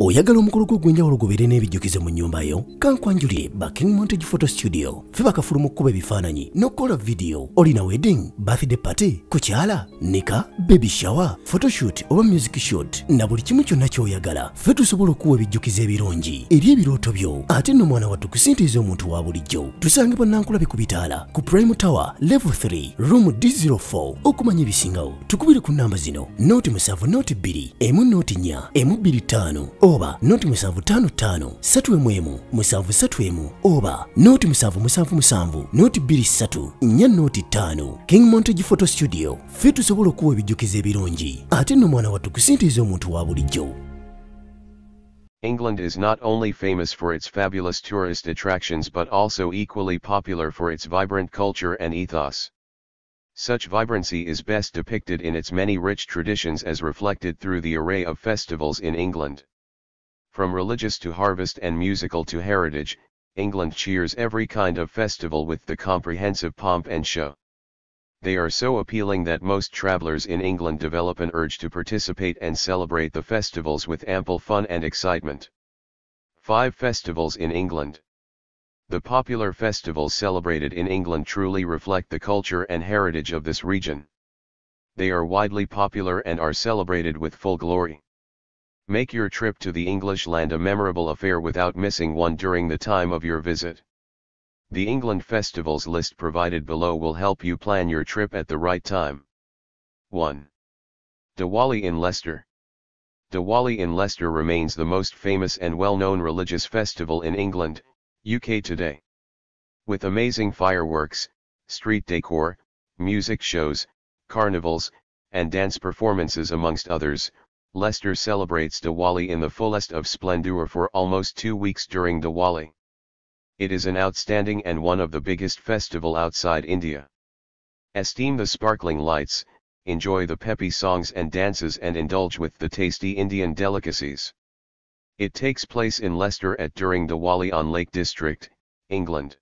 oyagala omukolo gwo ogw'enjawulo gubeere n'ebijjukize mu nnyumba yo? Kankwanjulire ba king montage photo studio. Fe bakafulu mu kkuba ebifaananyi n'okukola vidiyo olina wedding birthday party kukyala nika baby shower photoshoot oba music shoot. Na buli kimu kyonna ky'oyagala fe tusobola okuwa ebijjukizo ebirungi. Eri ebirooto byo ate nno mwana wattu kusintiiza omuntu wa bulijjo. Tusange bannankulabe ku bitaala ku prime tower level 3 room d04 okumanya ebisingawo tukubire ku namba zino noti musanvu noti bbiri emu noti nnya emu bbiri ttaano oba noti ttaano ttaano ssatu emu oba noti noti noti king montage photo studio mwana wa England is not only famous for its fabulous tourist attractions but also equally popular for its vibrant culture and ethos. Such vibrancy is best depicted in its many rich traditions as reflected through the array of festivals in England. From religious to harvest and musical to heritage, England cheers every kind of festival with the comprehensive pomp and show. They are so appealing that most travelers in England develop an urge to participate and celebrate the festivals with ample fun and excitement. 5 Festivals in England The popular festivals celebrated in England truly reflect the culture and heritage of this region. They are widely popular and are celebrated with full glory. Make your trip to the English land a memorable affair without missing one during the time of your visit. The England festivals list provided below will help you plan your trip at the right time. 1. Diwali in Leicester. Diwali in Leicester remains the most famous and well-known religious festival in England, UK today. With amazing fireworks, street decor, music shows, carnivals, and dance performances amongst others, Leicester celebrates Diwali in the fullest of splendour for almost two weeks during Diwali. It is an outstanding and one of the biggest festival outside India. Esteem the sparkling lights, enjoy the peppy songs and dances and indulge with the tasty Indian delicacies. It takes place in Leicester at during Diwali on Lake District, England.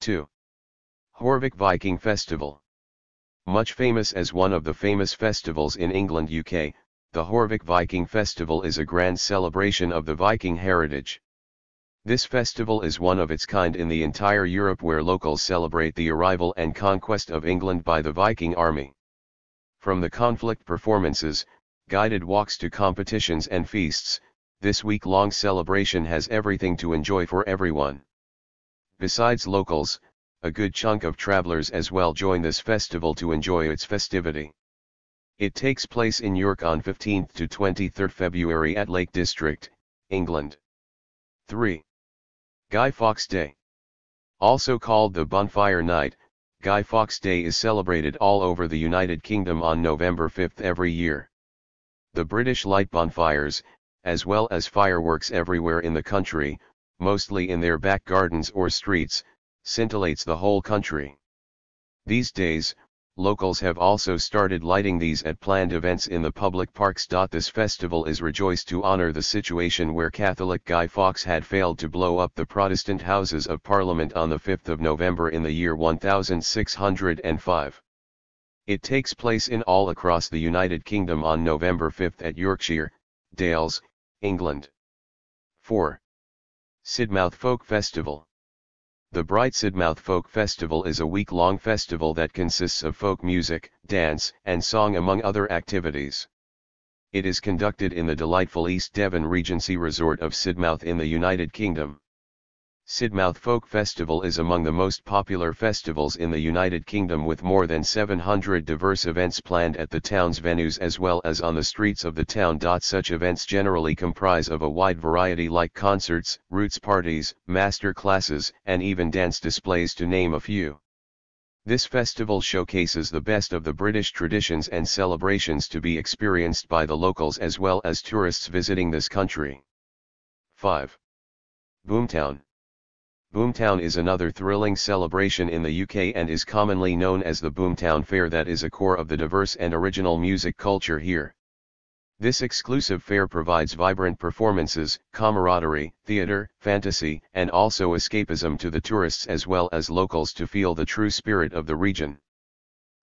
2. Jorvik Viking Festival. Much famous as one of the famous festivals in England UK, the Jorvik Viking Festival is a grand celebration of the Viking heritage. This festival is one of its kind in the entire Europe where locals celebrate the arrival and conquest of England by the Viking army. From the conflict performances, guided walks to competitions and feasts, this week-long celebration has everything to enjoy for everyone. Besides locals, a good chunk of travelers as well join this festival to enjoy its festivity. It takes place in York on 15th to 23rd February at Lake District, England. 3. Guy Fawkes Day. Also called the Bonfire Night, Guy Fawkes Day is celebrated all over the United Kingdom on November 5th every year. The British light bonfires, as well as fireworks everywhere in the country, mostly in their back gardens or streets, scintillates the whole country. These days, locals have also started lighting these at planned events in the public parks. This festival is rejoiced to honor the situation where Catholic Guy Fawkes had failed to blow up the Protestant Houses of Parliament on the 5th of November in the year 1605. It takes place in all across the United Kingdom on November 5th at Yorkshire, Dales, England. 4. Sidmouth Folk Festival. The Bright Sidmouth Folk Festival is a week-long festival that consists of folk music, dance, and song among other activities. It is conducted in the delightful East Devon Regency Resort of Sidmouth in the United Kingdom. Sidmouth Folk Festival is among the most popular festivals in the United Kingdom with more than 700 diverse events planned at the town's venues as well as on the streets of the town. Such events generally comprise of a wide variety like concerts, roots parties, master classes, and even dance displays to name a few. This festival showcases the best of the British traditions and celebrations to be experienced by the locals as well as tourists visiting this country. 5. Boomtown Boomtown is another thrilling celebration in the UK and is commonly known as the Boomtown Fair that is a core of the diverse and original music culture here. This exclusive fair provides vibrant performances, camaraderie, theatre, fantasy, and also escapism to the tourists as well as locals to feel the true spirit of the region.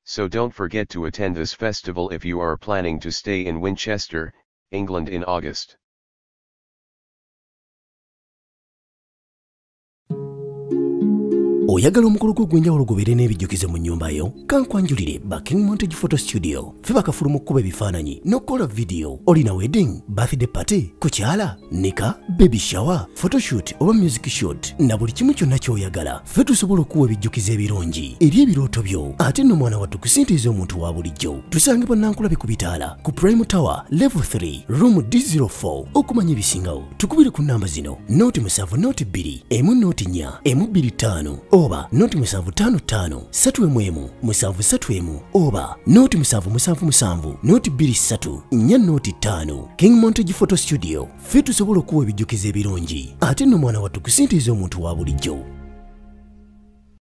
So don't forget to attend this festival if you are planning to stay in Winchester, England in August. Oyagala omukolo gwo ogw'enjawulo gubeere n'ebijjukizo mu nnyumba yo kankwanjulire ba king montage photo studio. Fe bakafulu mu kkuba ebifaananyi n'okukola vidiyo olina wedding birthday party kukyala nika baby shower photoshoot oba music shoot na buli kimu kyonna ky'oyagala. Ffe tusobola okuwa ebijjukizo ebirungi eri ebirooto byo ate nno mwana wattu kusintiiza omuntu wa bulijjo. Tusange bannankulabe ku bitaala ku prime tower level 3 room d04 okumanya ebisingawo tukubire ku namba zino noti musanvu noti bbiri emu noti nnya emu bbiri ttaano oba noti musanvu tano tano satu emu emu musanvu satu emu oba noti musanvu musanvu musanvu noti bbiri ssatu nnya noti ttaano king montage photo studio ffe tusobola okuwa ebijjukizo ebirungi. Ate nno mwana wattu kusintiiza omuntu wa bulijjo